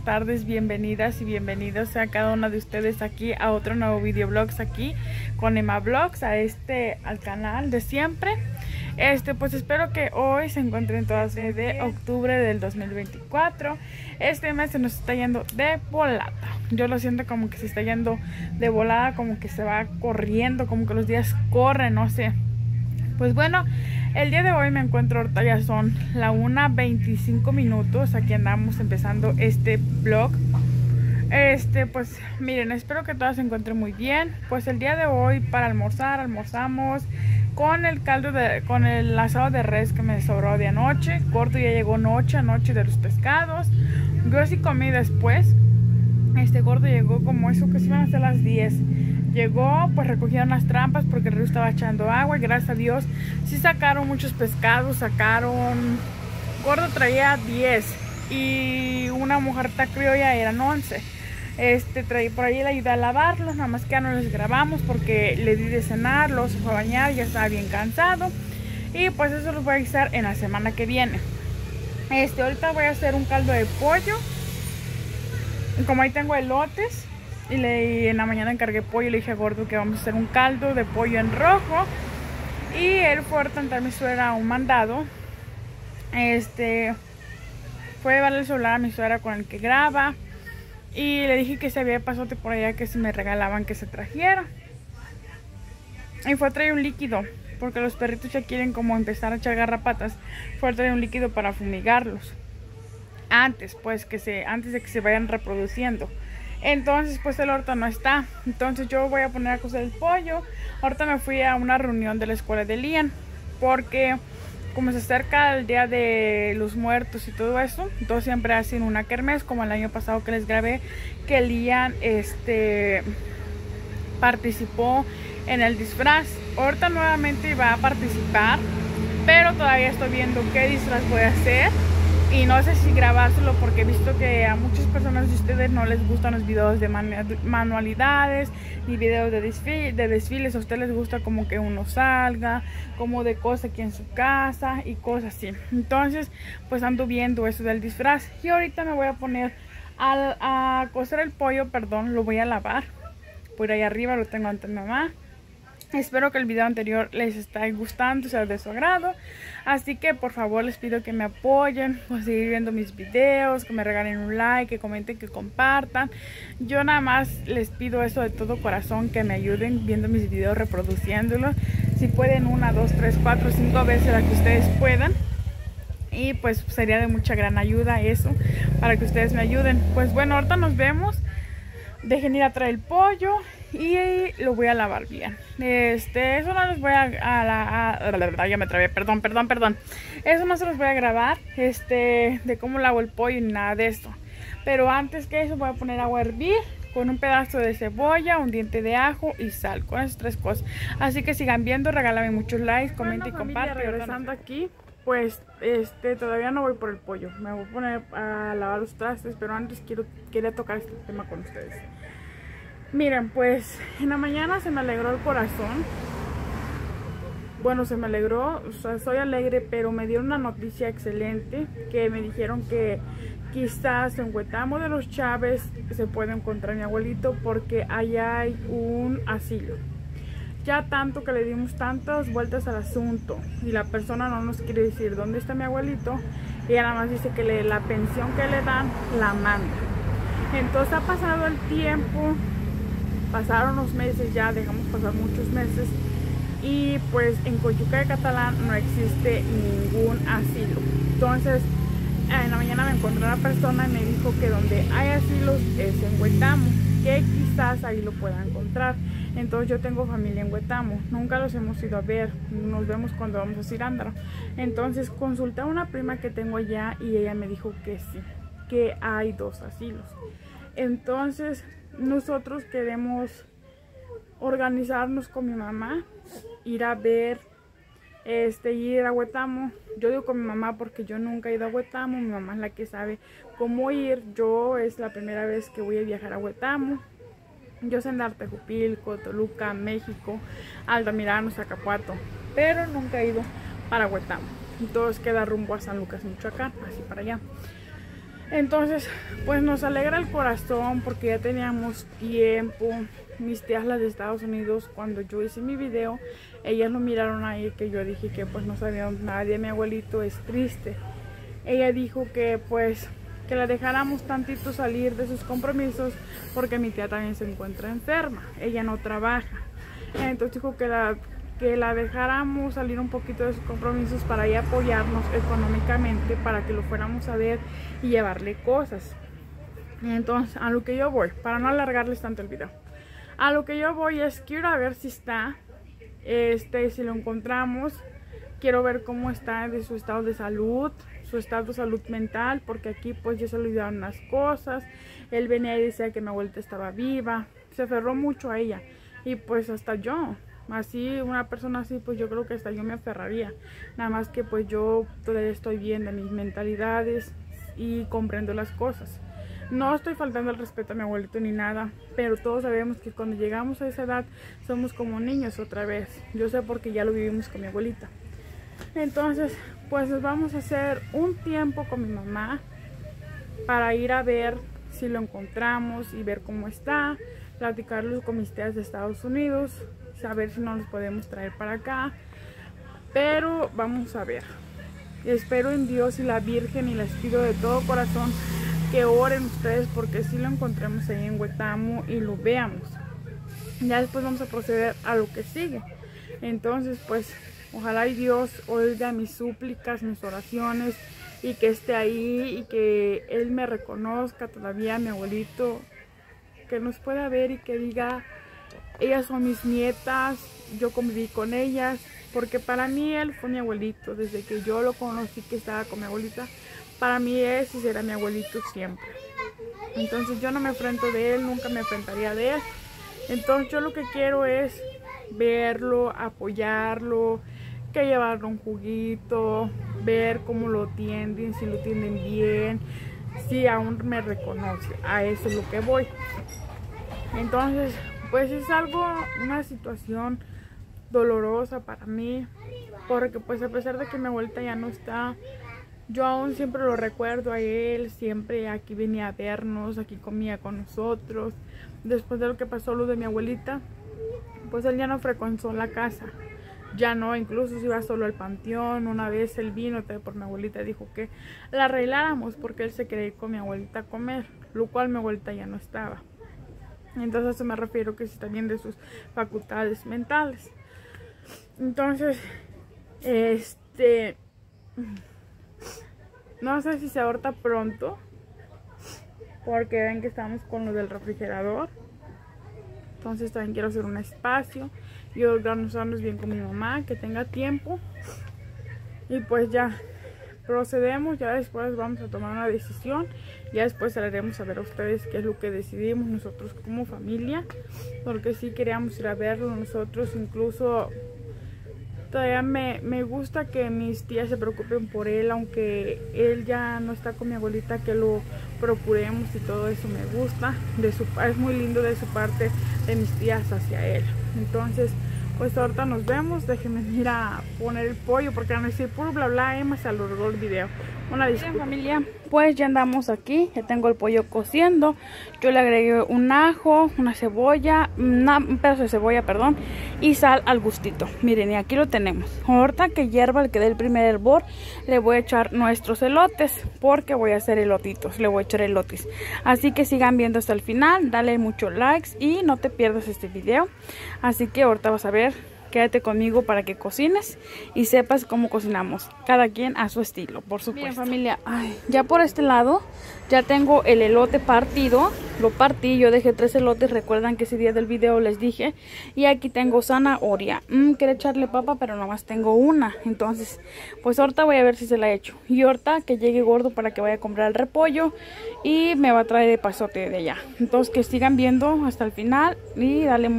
buenas tardes, bienvenidas y bienvenidos a cada una de ustedes aquí a otro nuevo videoblogs aquí con Emma Vlogs, a este, al canal de siempre. Este, pues espero que hoy se encuentren todas de octubre del 2024. Este mes se nos está yendo de volada. Yo lo siento como que se está yendo de volada, como que se va corriendo, como que los días corren, no sé. Pues bueno, el día de hoy me encuentro ahorita ya son la 1.25 minutos. Aquí andamos empezando este vlog. Este, pues miren, espero que todas se encuentren muy bien. Pues el día de hoy para almorzar, almorzamos con el caldo de, con el asado de res que me sobró de anoche. Corto ya llegó noche, anoche de los pescados. Yo sí comí después. Este gordo llegó como eso que se iban a ser las 10 llegó, pues recogieron las trampas porque el río estaba echando agua gracias a Dios sí sacaron muchos pescados, sacaron, gordo traía 10 y una mujer criolla eran 11. Este, traí por ahí le ayudé a lavarlos, nada más que ya no les grabamos porque le di de cenar, los fue a bañar, ya estaba bien cansado. Y pues eso los voy a avisar en la semana que viene. Este, ahorita voy a hacer un caldo de pollo. Como ahí tengo elotes, y, le, en la mañana encargué pollo y le dije a Gordo que vamos a hacer un caldo de pollo en rojo. Y él fue a tentar mi suegra un mandado. Este fue a llevarle el celular a mi suegra con el que graba. Y le dije que se había pasado por allá que si me regalaban que se trajera. Y fue a traer un líquido. Porque los perritos ya quieren como empezar a echar garrapatas. Fue a traer un líquido para fumigarlos. Antes, pues, que se, antes de que se vayan reproduciendo. Entonces pues el horto no está. Entonces yo voy a poner a cocer el pollo. Ahorita me fui a una reunión de la escuela de Lian. Porque como se acerca el día de los muertos y todo eso. Entonces siempre hacen una kermés como el año pasado que les grabé. Que Lian este, participó en el disfraz. Ahorita nuevamente va a participar. Pero todavía estoy viendo qué disfraz voy a hacer y no sé si grabárselo porque he visto que a muchas personas de ustedes no les gustan los videos de manualidades ni videos de, de desfiles. A ustedes les gusta como que uno salga, como de cosas aquí en su casa y cosas así. Entonces, pues ando viendo eso del disfraz. Y ahorita me voy a poner a cocer el pollo, perdón, lo voy a lavar. Por ahí arriba lo tengo ante mamá. Espero que el video anterior les esté gustando, sea de su agrado. Así que por favor les pido que me apoyen a seguir viendo mis videos, que me regalen un like, que comenten, que compartan. Yo nada más les pido eso de todo corazón, que me ayuden viendo mis videos, reproduciéndolos. Si pueden una, dos, tres, cuatro, cinco veces la que ustedes puedan. Y pues sería de mucha gran ayuda eso, para que ustedes me ayuden. Pues bueno, ahorita nos vemos. Dejen ir a traer el pollo y lo voy a lavar bien. Este, eso no los voy a, a, la, ya me trabé, perdón, perdón, perdón. Eso no se los voy a grabar, este, de cómo lavo el pollo ni nada de esto. Pero antes que eso voy a poner agua a hervir con un pedazo de cebolla, un diente de ajo y sal, con esas tres cosas. Así que sigan viendo, regálame muchos likes, comenten y compartan. Regresando aquí, pues este todavía no voy por el pollo. Me voy a poner a lavar los trastes, pero antes quiero quería tocar este tema con ustedes. Miren, pues en la mañana se me alegró el corazón. Bueno, se me alegró, o sea, soy alegre, pero me dieron una noticia excelente que me dijeron que quizás en Huetamo de los Chávez se puede encontrar mi abuelito porque allá hay un asilo. Ya tanto que le dimos tantas vueltas al asunto y la persona no nos quiere decir dónde está mi abuelito y nada más dice que la pensión que le dan la manda. Entonces ha pasado el tiempo, pasaron los meses ya, dejamos pasar muchos meses y pues en Coyuca de Catalán no existe ningún asilo. Entonces en la mañana me encontré una persona y me dijo que donde hay asilos es en Huetamo, que quizás ahí lo pueda encontrar. Entonces yo tengo familia en Huetamo, nunca los hemos ido a ver, nos vemos cuando vamos a Cirándaro. Entonces consulté a una prima que tengo allá y ella me dijo que sí, que hay dos asilos. Entonces nosotros queremos organizarnos con mi mamá, ir a ver, este, ir a Huetamo. Yo digo con mi mamá porque yo nunca he ido a Huetamo, mi mamá es la que sabe cómo ir. Yo es la primera vez que voy a viajar a Huetamo. Yo sé andar Tejupilco, Toluca, México, Altamirano, Zacapuato, pero nunca he ido para Huetamo. Entonces queda rumbo a San Lucas, Michoacán, así para allá. Entonces, pues nos alegra el corazón porque ya teníamos tiempo. Mis tías las de Estados Unidos, cuando yo hice mi video, ellas lo miraron ahí que yo dije que pues no sabíamos nadie. Mi abuelito es triste. Ella dijo que pues que la dejáramos tantito salir de sus compromisos porque mi tía también se encuentra enferma. Ella no trabaja. Entonces dijo que la que la dejáramos salir un poquito de sus compromisos para ir apoyarnos económicamente para que lo fuéramos a ver y llevarle cosas. Entonces, a lo que yo voy, para no alargarles tanto el video, a lo que yo voy es quiero a ver si está, este, si lo encontramos, quiero ver cómo está de su estado de salud, su estado de salud mental, porque aquí pues ya se olvidaron unas cosas, él venía y decía que mi abuelita estaba viva, se aferró mucho a ella y pues hasta yo, Así, una persona así, pues yo creo que hasta yo me aferraría. Nada más que pues yo todavía estoy viendo mis mentalidades y comprendo las cosas. No estoy faltando el respeto a mi abuelito ni nada, pero todos sabemos que cuando llegamos a esa edad somos como niños otra vez. Yo sé porque ya lo vivimos con mi abuelita. Entonces, pues vamos a hacer un tiempo con mi mamá para ir a ver si lo encontramos y ver cómo está, platicarlo con mis tías de Estados Unidos, a ver si nos los podemos traer para acá. Pero vamos a ver. Espero en Dios y la Virgen y les pido de todo corazón que oren ustedes porque si lo encontremos ahí en Huetamo y lo veamos. Ya después vamos a proceder a lo que sigue. Entonces, pues, ojalá y Dios oiga mis súplicas, mis oraciones y que esté ahí y que Él me reconozca todavía, mi abuelito, que nos pueda ver y que diga, ellas son mis nietas, yo conviví con ellas, porque para mí él fue mi abuelito, desde que yo lo conocí que estaba con mi abuelita, para mí es y será mi abuelito siempre. Entonces yo no me enfrento de él, nunca me enfrentaría de él. Entonces yo lo que quiero es verlo, apoyarlo, que llevarle un juguito, ver cómo lo tienden, si lo tienden bien, si aún me reconoce. A eso es lo que voy. Entonces pues es algo, una situación dolorosa para mí, porque pues a pesar de que mi abuelita ya no está, yo aún siempre lo recuerdo a él, siempre aquí venía a vernos, aquí comía con nosotros. Después de lo que pasó lo de mi abuelita, pues él ya no frecuentó la casa. Ya no, incluso se iba solo al panteón. Una vez él vino por mi abuelita dijo que la arregláramos porque él se quería ir con mi abuelita a comer, lo cual mi abuelita ya no estaba. Entonces eso me refiero que sí también de sus facultades mentales. Entonces, este... No sé si se ahorta pronto. Porque ven que estamos con lo del refrigerador. Entonces también quiero hacer un espacio. Y organizarnos bien con mi mamá. Que tenga tiempo. Y pues ya procedemos. Ya después vamos a tomar una decisión. Ya después haremos a ver a ustedes qué es lo que decidimos nosotros como familia. Porque sí queríamos ir a verlo nosotros. Incluso todavía me, me, gusta que mis tías se preocupen por él. Aunque él ya no está con mi abuelita, que lo procuremos y todo eso me gusta. De su, es muy lindo de su parte de mis tías hacia él. Entonces pues ahorita nos vemos, déjenme ir a poner el pollo porque van a decir puro bla bla, Emma se alargó el video. Una disculpa. familia, pues ya andamos aquí, ya tengo el pollo cociendo. Yo le agregué un ajo, una cebolla, un pedazo de cebolla, perdón, y sal al gustito. Miren, y aquí lo tenemos. Ahorita que hierva el que dé el primer hervor, le voy a echar nuestros elotes porque voy a hacer elotitos, le voy a echar elotes. Así que sigan viendo hasta el final, dale muchos likes y no te pierdas este video. Así que ahorita vas a ver Quédate conmigo para que cocines y sepas cómo cocinamos. Cada quien a su estilo, por supuesto. Bien, familia, ya por este lado ya tengo el elote partido. Lo partí, yo dejé tres elotes. Recuerdan que ese día del video les dije. Y aquí tengo zanahoria. Mm, quiero echarle papa, pero nomás tengo una. Entonces, pues ahorita voy a ver si se la echo. Y ahorita que llegue gordo para que vaya a comprar el repollo. Y me va a traer de pasote de allá. Entonces, que sigan viendo hasta el final. Y dale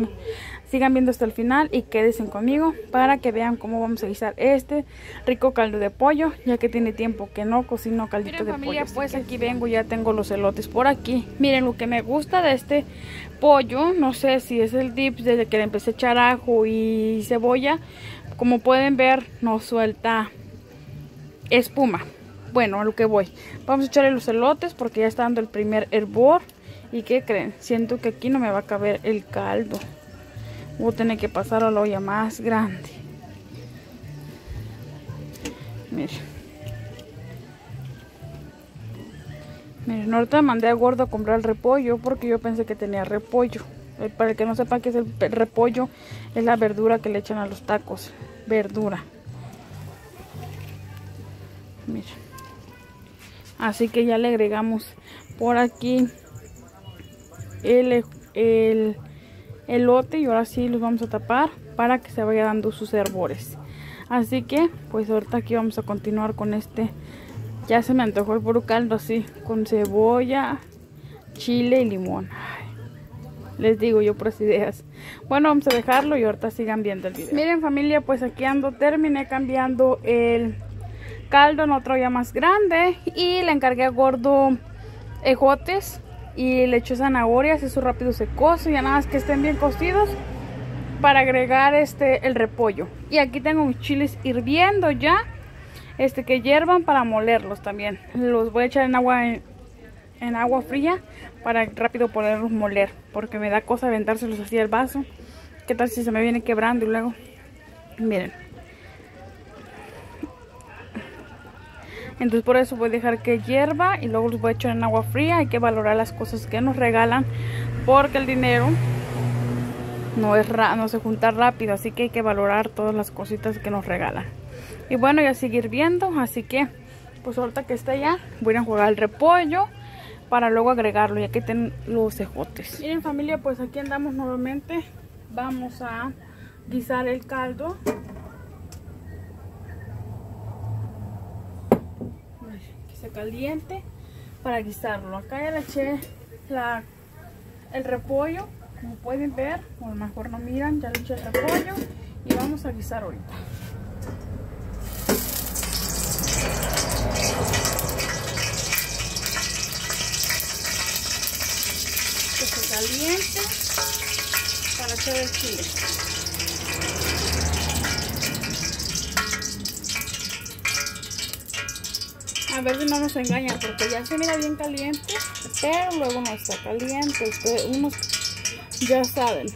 Sigan viendo hasta el final y quédense conmigo para que vean cómo vamos a guisar este rico caldo de pollo, ya que tiene tiempo que no cocino caldito de familia, pollo. pues aquí vengo, ya tengo los elotes por aquí. Miren lo que me gusta de este pollo, no sé si es el dip desde que le empecé a echar ajo y cebolla. Como pueden ver, no suelta espuma. bueno, a lo que voy. Vamos a echarle los elotes porque ya está dando el primer hervor. ¿Y qué creen? Siento que aquí no me va a caber el caldo. Voy tener que pasar a la olla más grande. Miren. Miren, ahorita mandé a Gordo a comprar el repollo porque yo pensé que tenía repollo. Eh, para el que no sepa qué es el repollo, es la verdura que le echan a los tacos. Verdura. Miren. Así que ya le agregamos por aquí el, el elote y ahora sí los vamos a tapar para que se vaya dando sus herbores. Así que pues ahorita aquí vamos a continuar con este. Ya se me antojó el puro caldo así, con cebolla, chile y limón. les digo yo por ideas. Bueno, vamos a dejarlo y ahorita sigan viendo el video. Miren familia, pues aquí ando, terminé cambiando el caldo en otra olla más grande y le encargué a gordo ejotes y le eché zanahorias, eso rápido se cose, ya nada más que estén bien cocidos para agregar este el repollo. Y aquí tengo mis chiles hirviendo ya, este que hiervan para molerlos también. Los voy a echar en agua en, agua fría para rápido poderlos moler, porque me da cosa aventárselos así al vaso. ¿Qué tal si se me viene quebrando y luego? Miren. Entonces por eso voy a dejar que hierva y luego los voy a echar en agua fría. Hay que valorar las cosas que nos regalan porque el dinero no, es no se junta rápido. Así que hay que valorar todas las cositas que nos regalan. Y bueno, ya seguir viendo. Así que pues ahorita que esté ya voy a jugar el repollo para luego agregarlo. Y aquí tienen los cejotes. Miren familia, pues aquí andamos nuevamente. Vamos a guisar el caldo. Caliente para guisarlo. Acá ya le eché la, el repollo, como pueden ver, o a lo mejor no miran, ya le eché el repollo y vamos a guisar ahorita. Que se caliente para echar el chile. A ver si no nos engañan, porque ya se mira bien caliente, pero luego no está caliente. Ustedes, unos ya saben.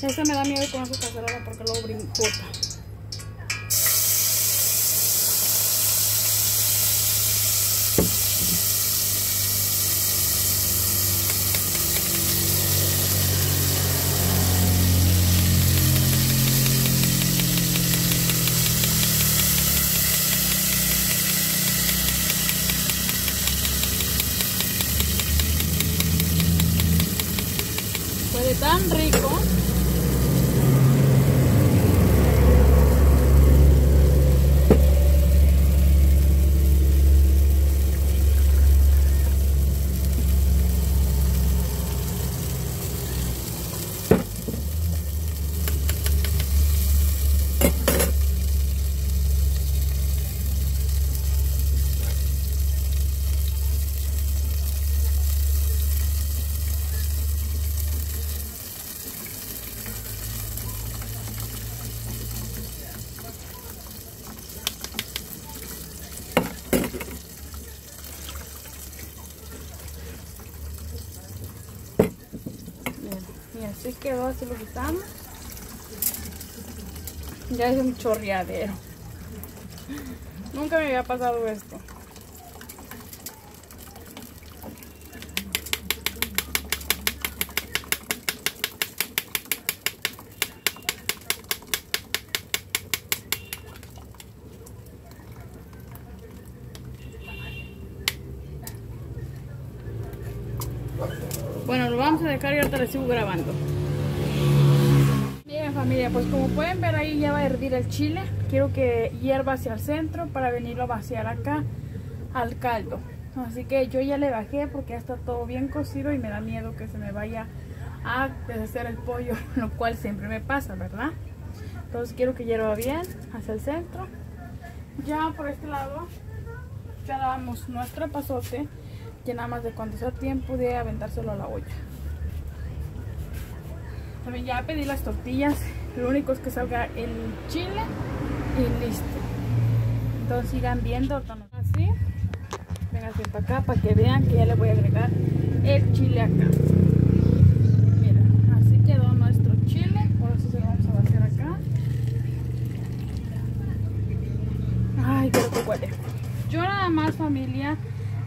Este me da miedo con esa cacerola porque luego brincota. Tan rico. Lo quitamos. Ya es un chorreadero. Nunca me había pasado esto. Bueno, lo vamos a dejar y ahorita les sigo grabando. Familia, pues como pueden ver ahí ya va a hervir el chile. Quiero que hierva hacia el centro para venirlo a vaciar acá al caldo. Así que yo ya le bajé porque ya está todo bien cocido y me da miedo que se me vaya a deshacer el pollo, lo cual siempre me pasa, ¿verdad? Entonces quiero que hierva bien hacia el centro. Ya por este lado ya damos nuestro pasote que nada más de cuando sea tiempo de aventárselo a la olla. También ya pedí las tortillas, lo único es que salga el chile y listo. Entonces sigan viendo. chile. Vengan para acá para que vean que ya le voy a agregar el chile acá. Mira, así quedó nuestro chile. Por eso se lo vamos a vaciar acá. Ay, creo que huele. Yo nada más familia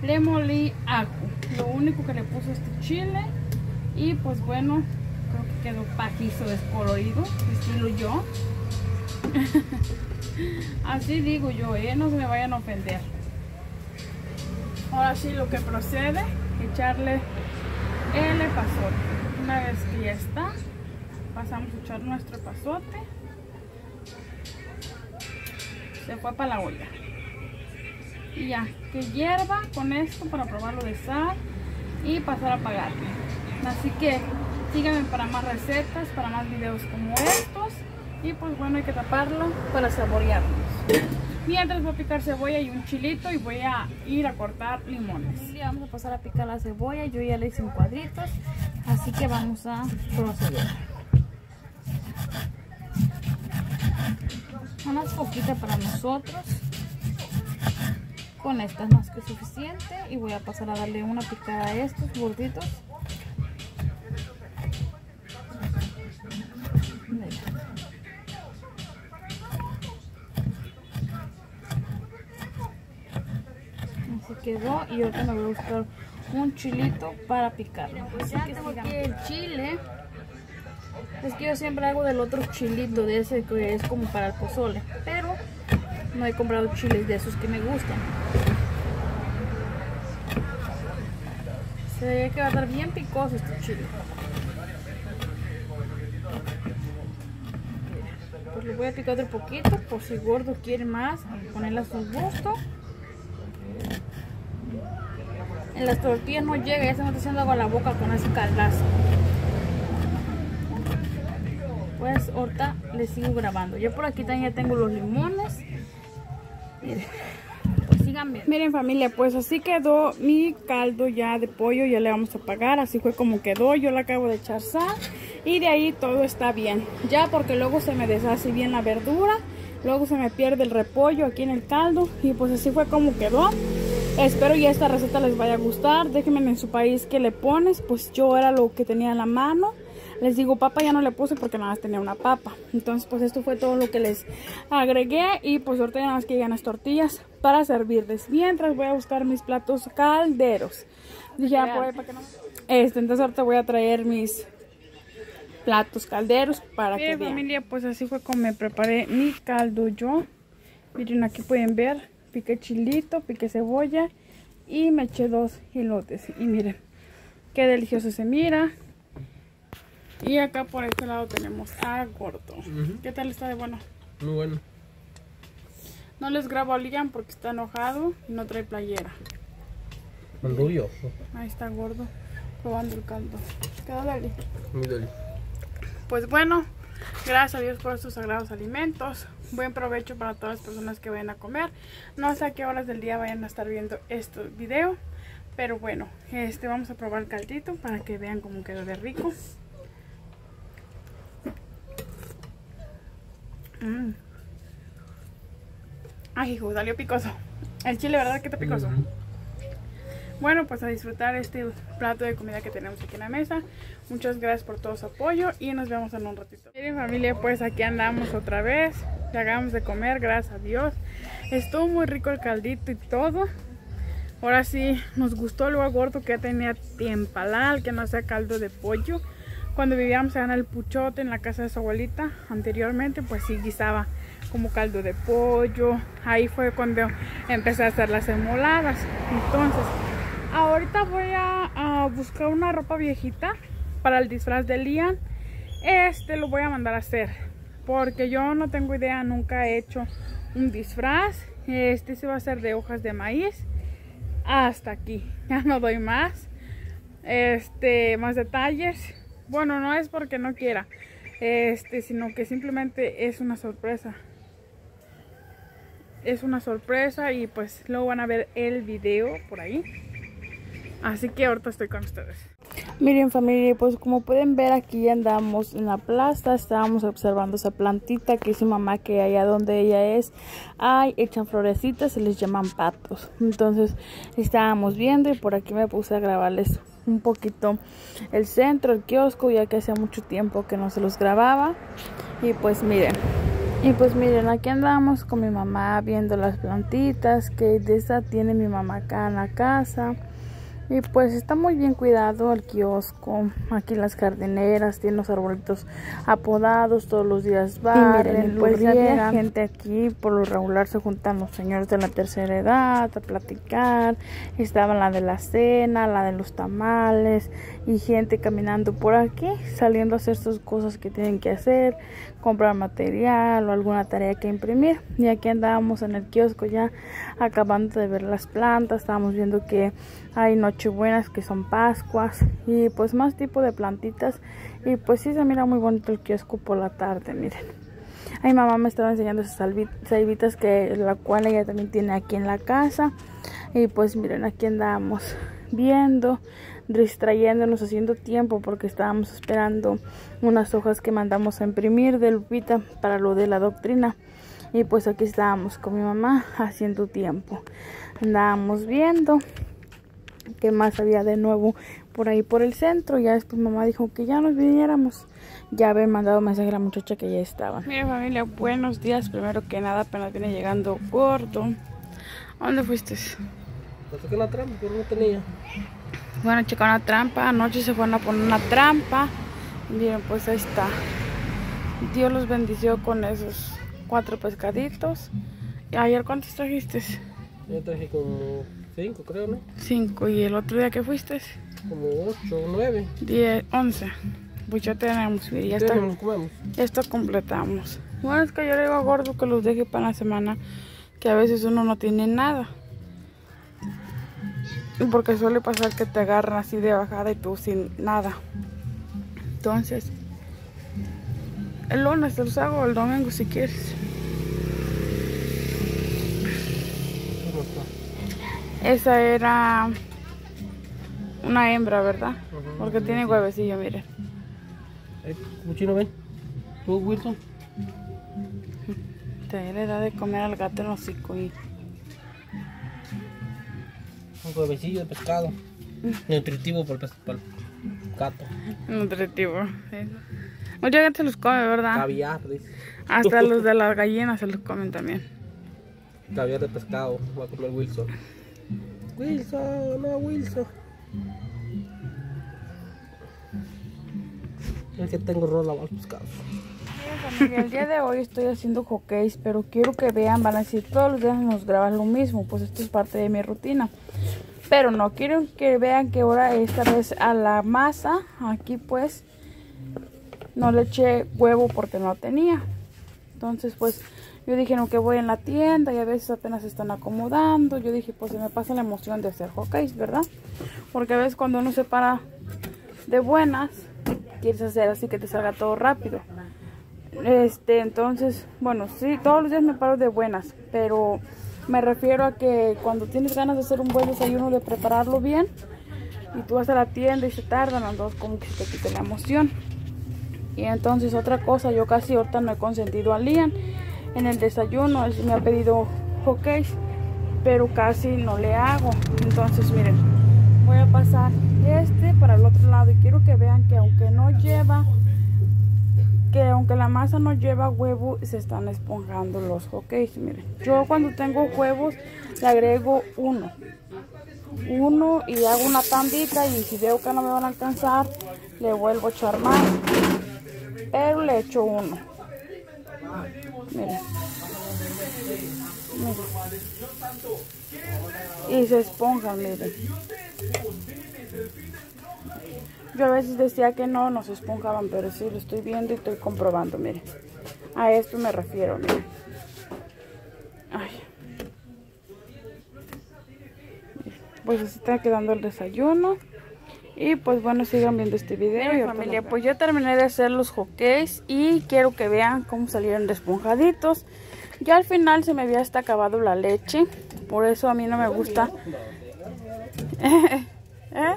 le molí ajo. Lo único que le puse este chile. Y pues bueno, quedó pajizo descolorido. Estilo yo. Así digo yo, ¿eh? no se me vayan a ofender. Ahora sí lo que procede, echarle el pasote. Una vez que ya está, pasamos a echar nuestro pasote. Se fue para la olla. Y ya, que hierva con esto para probarlo de sal y pasar a apagarle. Así que síganme para más recetas, para más videos como estos. Y pues bueno, hay que taparlo para saborearlos. Mientras voy a picar cebolla y un chilito y voy a ir a cortar limones. Vamos a pasar a picar la cebolla. Yo ya le hice en cuadritos, así que vamos a proceder. Unas poquitas para nosotros. Con esta es más que suficiente. Y voy a pasar a darle una picada a estos gorditos. Quedó y ahorita me voy a buscar un chilito para picarlo. Pues ya tengo aquí el chile. Es que yo siempre hago del otro chilito, de ese que es como para el pozole. Pero no he comprado chiles de esos que me gustan. Se ve que va a estar bien picoso este chile. Le voy a picar otro poquito por si gordo quiere más, ponerle a su gusto. En las tortillas no llega, ya se me está haciendo agua la boca con ese caldazo. Pues ahorita les sigo grabando. Yo por aquí también ya tengo los limones. Miren, pues. Miren familia, pues así quedó mi caldo ya de pollo. Ya le vamos a pagar, así fue como quedó. Yo le acabo de echar y de ahí todo está bien. Ya porque luego se me deshace bien la verdura. Luego se me pierde el repollo aquí en el caldo. Y pues así fue como quedó. Espero ya esta receta les vaya a gustar. Déjenme en su país qué le pones. Pues yo era lo que tenía en la mano. Les digo, papa ya no le puse porque nada más tenía una papa. Entonces, pues esto fue todo lo que les agregué. Y pues ahorita nada más que llegan las tortillas para servirles. Mientras voy a buscar mis platos calderos. Dije, por ahí para que no... Este, entonces ahorita voy a traer mis platos calderos para que vean. familia, pues así fue como me preparé mi caldo yo. Miren, aquí pueden ver piqué chilito, piqué cebolla y me eché dos hilotes. Y miren, qué delicioso se mira. Y acá por este lado tenemos a Gordo. ¿Qué tal está de bueno? Muy bueno. No les grabo a Liam porque está enojado y no trae playera. Rubio. Ahí está Gordo, probando el caldo. ¿Qué Dali? Muy deli. Pues bueno, gracias a Dios por estos sagrados alimentos buen provecho para todas las personas que vayan a comer. No sé a qué horas del día vayan a estar viendo este video. Pero bueno, este vamos a probar el caldito para que vean cómo quedó de rico. Mm. Ay, hijo, salió picoso. El chile, ¿verdad que está picoso? Bueno, pues a disfrutar este plato de comida que tenemos aquí en la mesa. Muchas gracias por todo su apoyo y nos vemos en un ratito. Miren familia, pues aquí andamos otra vez. Ya acabamos de comer, gracias a Dios. Estuvo muy rico el caldito y todo. Ahora sí, nos gustó el gordo que ya tenía tiempalal, que no hacía caldo de pollo. Cuando vivíamos en el Puchote, en la casa de su abuelita, anteriormente, pues sí guisaba como caldo de pollo. Ahí fue cuando empecé a hacer las emoladas. Entonces, ahorita voy a, buscar una ropa viejita para el disfraz de Lian. Este lo voy a mandar a hacer porque yo no tengo idea, nunca he hecho un disfraz. Este se va a hacer de hojas de maíz. Hasta aquí, ya no doy más. Este, más detalles. Bueno, no es porque no quiera, este, sino que simplemente es una sorpresa. Es una sorpresa y pues luego van a ver el video por ahí. Así que ahorita estoy con ustedes. Miren familia, pues como pueden ver aquí andamos en la plaza, estábamos observando esa plantita que dice mamá que allá donde ella es hay echan florecitas, se les llaman patos. Entonces estábamos viendo y por aquí me puse a grabarles un poquito el centro, el kiosco, ya que hacía mucho tiempo que no se los grababa. Y pues miren, y pues miren, aquí andamos con mi mamá viendo las plantitas que de esa tiene mi mamá acá en la casa. Y pues está muy bien cuidado el kiosco. Aquí las jardineras tienen los arbolitos apodados. Todos los días va. Y miren, pues había gente aquí. Por lo regular se juntan los señores de la tercera edad a platicar. Estaba la de la cena, la de los tamales. Y gente caminando por aquí, saliendo a hacer sus cosas que tienen que hacer. Comprar material o alguna tarea que imprimir. Y aquí andábamos en el kiosco ya acabando de ver las plantas. Estábamos viendo que hay nochebuenas que son pascuas y pues más tipo de plantitas y pues sí se mira muy bonito el kiosco por la tarde miren mi mamá me estaba enseñando esas salvitas que la cual ella también tiene aquí en la casa y pues miren aquí andamos viendo distrayéndonos haciendo tiempo porque estábamos esperando unas hojas que mandamos a imprimir de Lupita para lo de la doctrina y pues aquí estábamos con mi mamá haciendo tiempo andábamos viendo qué más había de nuevo por ahí por el centro. Ya después mamá dijo que ya nos viniéramos. Ya había mandado mensaje a la muchacha que ya estaba. Mira familia, buenos días. Primero que nada apenas viene llegando gordo. ¿A dónde fuiste? Una trampa, pero no tenía. Bueno, checar una trampa. Anoche se fueron a poner una trampa. Miren, pues ahí está. Dios los bendició con esos cuatro pescaditos. ¿Y ayer cuántos trajiste? Yo traje como Cinco, creo, ¿no? Cinco. ¿Y el otro día que fuiste? Como ocho nueve. Diez, once. Pues ya tenemos, ya está. Ya está completamos. Bueno, es que yo le digo a Gordo que los deje para la semana, que a veces uno no tiene nada. Porque suele pasar que te agarran así de bajada y tú sin nada. Entonces, el lunes los hago, el domingo si quieres. Esa era una hembra, ¿verdad? Porque tiene huevecillo, miren. Cuchino, ven. ¿Tú, Wilson? Te le da de comer al gato en los hocico y... Un huevecillo de pescado. Nutritivo para el, gato. Nutritivo, Mucha gente se los come, ¿verdad? Caviar, dice. Hasta los de las gallinas se los comen también. Caviar de pescado, va a comer Wilson. Wilson, no Wilson. Es que tengo rola los pescados. El día de hoy estoy haciendo hockeys, pero quiero que vean, van a decir, todos los días nos graban lo mismo, pues esto es parte de mi rutina. Pero no, quiero que vean que ahora esta vez a la masa, aquí pues, no le eché huevo porque no tenía. Entonces pues yo dije, no, que voy en la tienda y a veces apenas se están acomodando. Yo dije, pues se me pasa la emoción de hacer hockeys, ¿verdad? Porque a veces cuando uno se para de buenas, quieres hacer así que te salga todo rápido. Este, entonces, bueno, sí, todos los días me paro de buenas, pero me refiero a que cuando tienes ganas de hacer un buen desayuno, de prepararlo bien, y tú vas a la tienda y se tardan, entonces como que se te quita la emoción. Y entonces otra cosa, yo casi ahorita no he consentido a Lian en el desayuno. Él me ha pedido hotcakes, pero casi no le hago. Entonces, miren, voy a pasar este para el otro lado y quiero que vean que aunque no lleva, que aunque la masa no lleva huevo, se están esponjando los hotcakes. Miren, yo cuando tengo huevos le agrego uno. Uno y hago una tandita y si veo que no me van a alcanzar, le vuelvo a echar más. Pero le echo uno. Miren. Y se esponjan, miren. Yo a veces decía que no, no se esponjaban, pero sí lo estoy viendo y estoy comprobando, miren. A esto me refiero, miren. Pues así está quedando el desayuno. Y pues bueno, sigan viendo este video. y familia, pues ya terminé de hacer los hotcakes y quiero que vean cómo salieron esponjaditos. Ya al final se me había hasta acabado la leche, por eso a mí no me gusta. ¿Eh?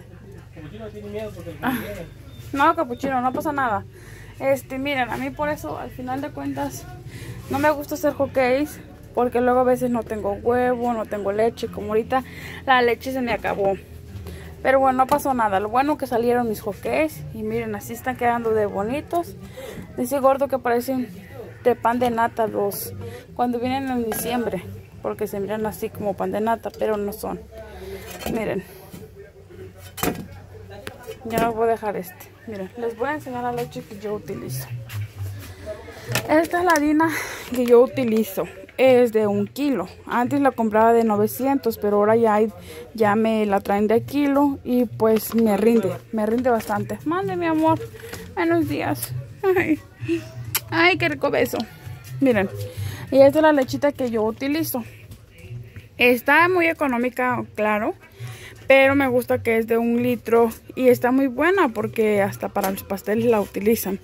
Capuchino tiene miedo porque Ah. No, capuchino, no pasa nada. Este, miren, a mí por eso, al final de cuentas, no me gusta hacer hotcakes. Porque luego a veces no tengo huevo, no tengo leche. Como ahorita la leche se me acabó. Pero bueno, no pasó nada. Lo bueno que salieron mis hotcakes. Y miren, así están quedando de bonitos. Dice gordo que parecen de pan de nata los cuando vienen en diciembre. Porque se miran así como pan de nata, pero no son. Miren. Ya no voy a dejar este. Miren, les voy a enseñar la leche que yo utilizo. Esta es la harina que yo utilizo. Es de un kilo. Antes la compraba de 900, pero ahora ya, hay- ya me la traen de kilo y pues me rinde. Me rinde bastante. Mande mi amor. Buenos días. Ay, Ay qué rico beso. Miren. Y esta es la lechita que yo utilizo. Está muy económica, claro. Pero me gusta que es de un litro y está muy buena porque hasta para los pasteles la utilizan.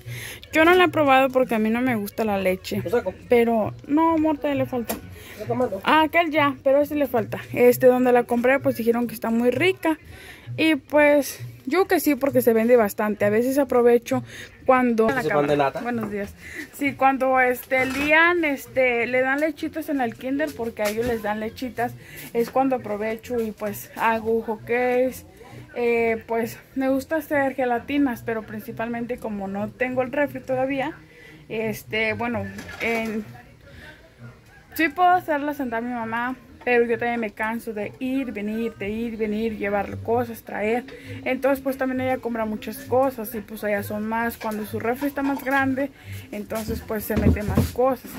Yo no la he probado porque a mí no me gusta la leche. Pero no, todavía le falta. Ah, aquel ya, pero ese le falta. Este donde la compré pues dijeron que está muy rica. Y pues yo que sí porque se vende bastante. A veces aprovecho cuando... ¿Ese pan de nata? Buenos días. Sí, cuando este lían, este, le dan lechitas en el kinder porque a ellos les dan lechitas. Es cuando aprovecho y pues hago hotcakes. Eh, pues me gusta hacer gelatinas, pero principalmente como no tengo el refri todavía, este, bueno, en, Sí puedo hacerla sentar mi mamá, pero yo también me canso de ir, venir, de ir, venir, llevar cosas, traer. Entonces pues también ella compra muchas cosas y pues allá son más. Cuando su refri está más grande, entonces pues se mete más cosas.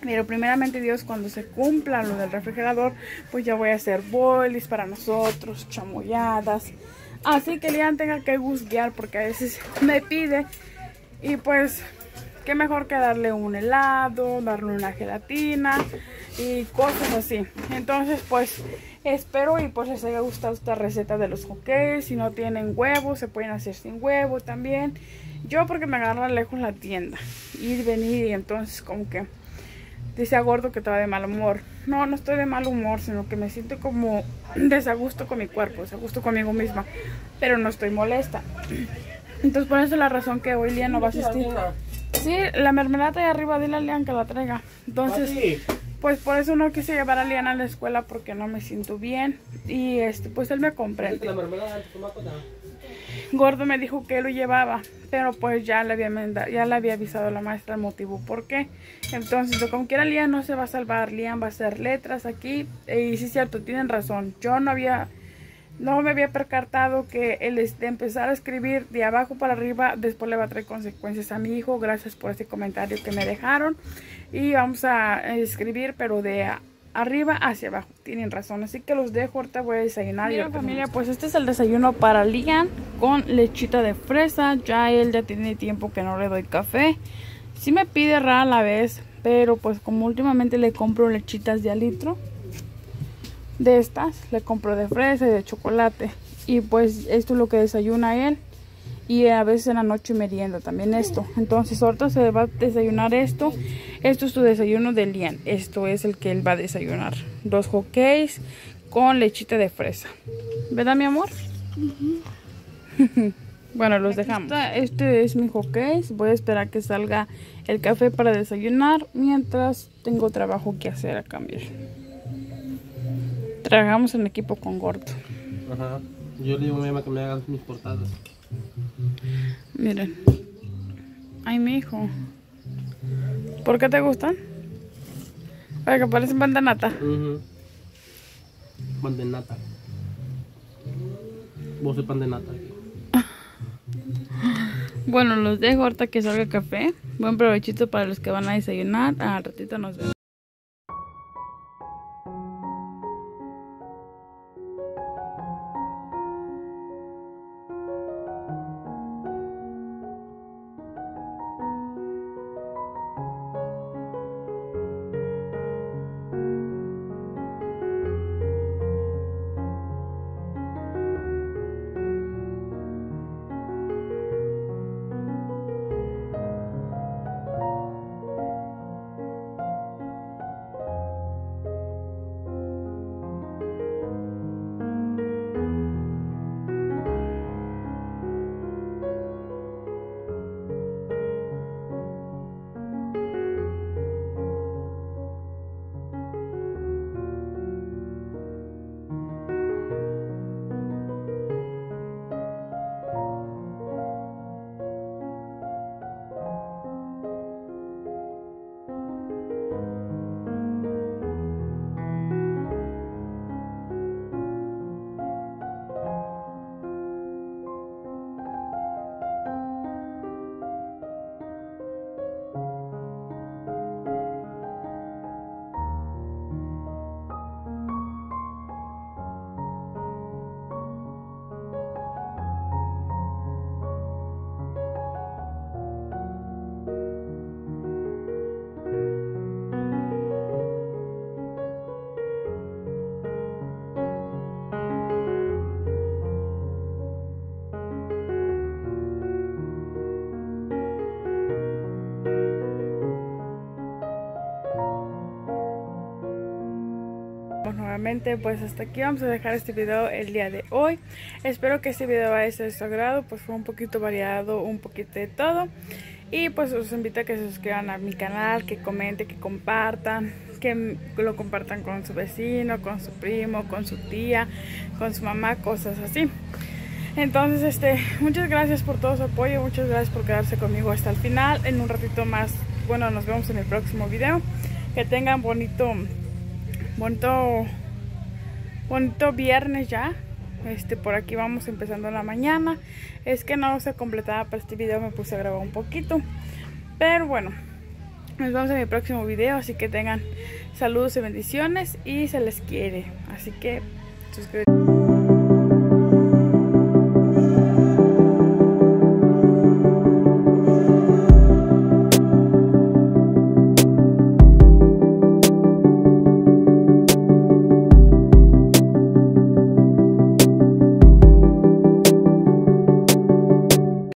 Pero primeramente Dios, cuando se cumpla lo del refrigerador, pues ya voy a hacer bolis para nosotros, chamoyadas. Así que Lian tenga que gustear porque a veces me pide y pues qué mejor que darle un helado, darle una gelatina y cosas así. Entonces pues espero y pues les haya gustado esta receta de los hotcakes. Si no tienen huevos, se pueden hacer sin huevo también. Yo porque me agarra lejos la tienda. Ir, venir y entonces como que dice a gordo que estaba de mal humor. No, no estoy de mal humor, sino que me siento como desagusto con mi cuerpo, desagusto conmigo misma. Pero no estoy molesta. Entonces por eso es la razón que hoy día no va a asistir. Sí, la mermelada de arriba, dile a Lian que la traiga. Entonces, Papi, pues por eso no quise llevar a Lian a la escuela porque no me siento bien. Y este, pues él me ¿viste comprende. la mermelada de tomate? ya? Gordo me dijo que lo llevaba, pero pues ya le había ya le había avisado a la maestra el motivo por qué. Entonces, como quiera Lian no se va a salvar, Lian va a hacer letras aquí. Y sí es cierto, tienen razón. Yo no había no me había percatado que el este, empezar a escribir de abajo para arriba después le va a traer consecuencias a mi hijo. Gracias por ese comentario que me dejaron. Y vamos a escribir, pero de arriba hacia abajo. Tienen razón. Así que los dejo. Ahorita voy a desayunar. Mira, familia, pues este es el desayuno para Lian con lechita de fresa. Ya él ya tiene tiempo que no le doy café. Sí me pide rara a la vez, pero pues como últimamente le compro lechitas de a litro de estas, le compro de fresa y de chocolate. Y pues esto es lo que desayuna él. Y a veces en la noche merienda también esto. Entonces ahorita se va a desayunar esto. Esto es su desayuno de Lian. Esto es el que él va a desayunar. Dos hotcakes con lechita de fresa. ¿Verdad mi amor? bueno, los dejamos. Este es mi hotcakes. Voy a esperar que salga el café para desayunar. Mientras tengo trabajo que hacer a cambiar. Trabajamos en equipo con Gordo. Ajá. Yo le digo a mi mamá que me hagan mis portadas. Miren. Ay, mi hijo. ¿Por qué te gustan? Para que parecen pan de nata. Ujú. Pan de nata. Vos de pan de nata. Bueno, los dejo ahorita que salga el café. Buen provechito para los que van a desayunar. Al ratito nos vemos. Pues hasta aquí vamos a dejar este video el día de hoy. Espero que este video vaya a ser de su agrado, pues fue un poquito variado, un poquito de todo. Y pues os invito a que se suscriban a mi canal, que comenten, que compartan, que lo compartan con su vecino, con su primo, con su tía, con su mamá, cosas así. Entonces, este, muchas gracias por todo su apoyo, muchas gracias por quedarse conmigo hasta el final. En un ratito más, bueno, nos vemos en el próximo video. Que tengan bonito, bonito, bonito viernes ya. Este, por aquí vamos empezando la mañana. Es que no se completaba para este video, me puse a grabar un poquito. Pero bueno, nos vemos en el próximo video, así que tengan saludos y bendiciones y se les quiere. Así que suscríbete.